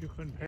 You couldn't pay